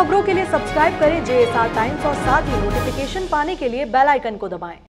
के लिए सब्सक्राइब करें जेएसआर टाइम्स और साथ ही नोटिफिकेशन पाने के लिए बेल आइकन को दबाएँ।